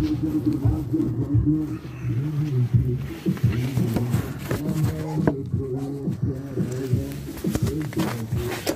Thank you.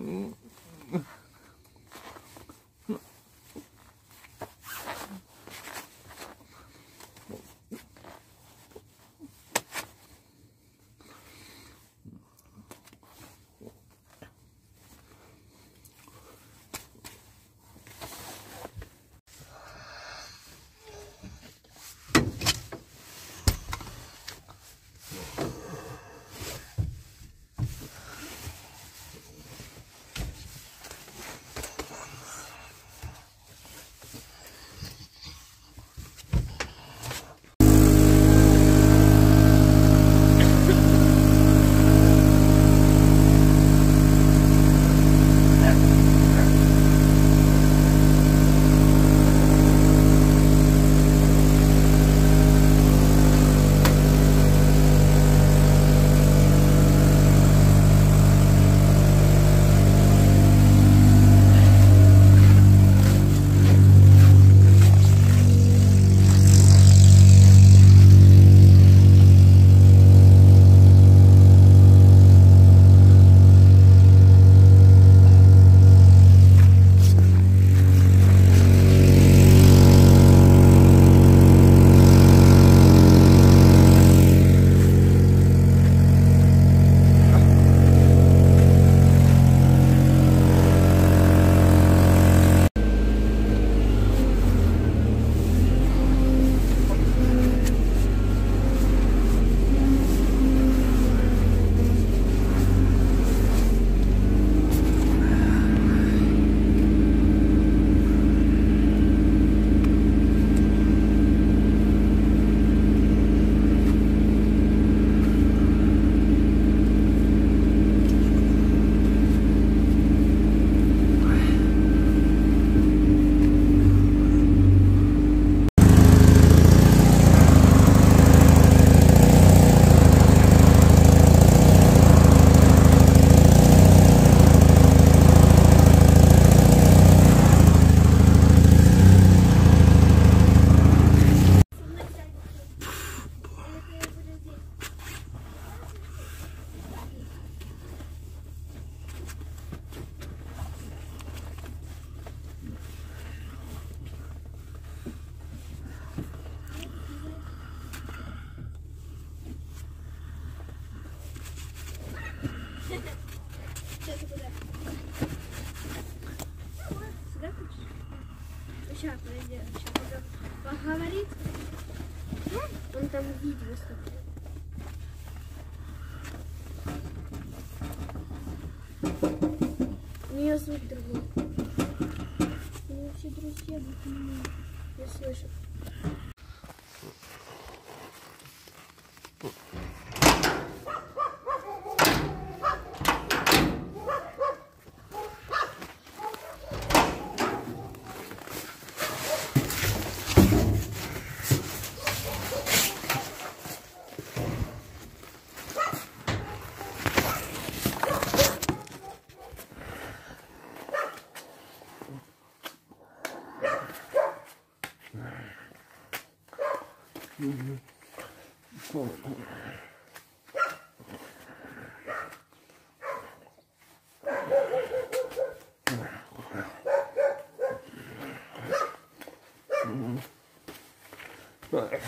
Mm-hmm. Сейчас, подожди. Сейчас поговорит. Он там видео. У нее звук другой. Нее все друзья меня. Я слышу. Mm-hmm. Right.